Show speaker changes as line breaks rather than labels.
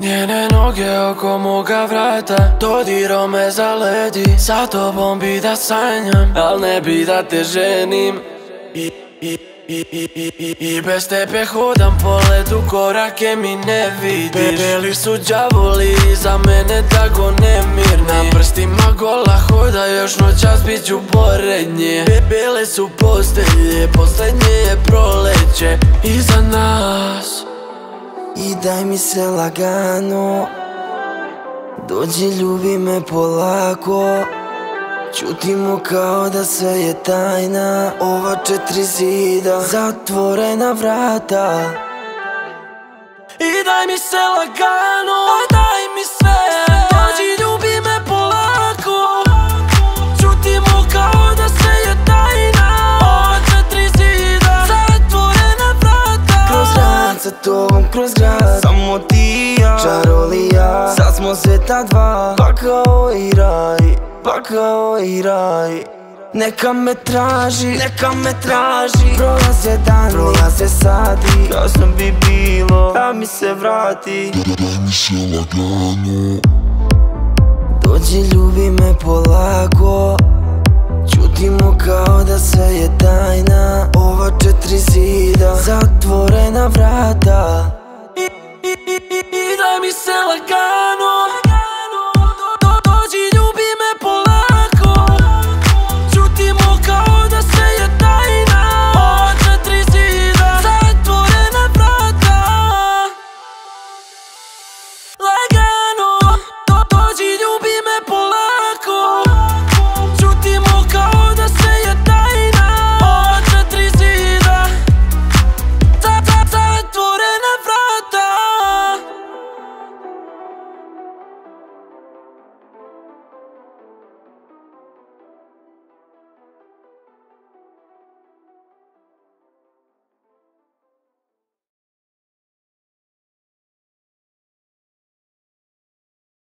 Njene noge oko moga vrata Dodiro me zaledi Sa tobom bi da sanjam Al ne bi da te ženim. I, i, i, i, i, i bez tebe hodam po ledu Korake mi ne vidiš. Beli su džavoli za mene tako nemirni Na prstima gola hoda još noćas bit ću pored nje Bele su postelje, posljednje
i daj mi se lagano. Dođi ljubi me polako. Čutimo kao da sve je tajna. Ova četiri zida Zatvorena vrata.
I daj mi se lagano
tobom, kroz grad. Samo ti i ja. Čarolija Sad smo sveta dva. Pa kao i raj. Pa kao i raj. Neka me traži, neka me traži. Prolaze dani, prolaze sati. Kasno bi bilo, da mi se vrati.
Daj mi se lagano
Dođi ljubi me polako. Čutimo kao da sve je tajna Ova četiri zida Zatvorena vrata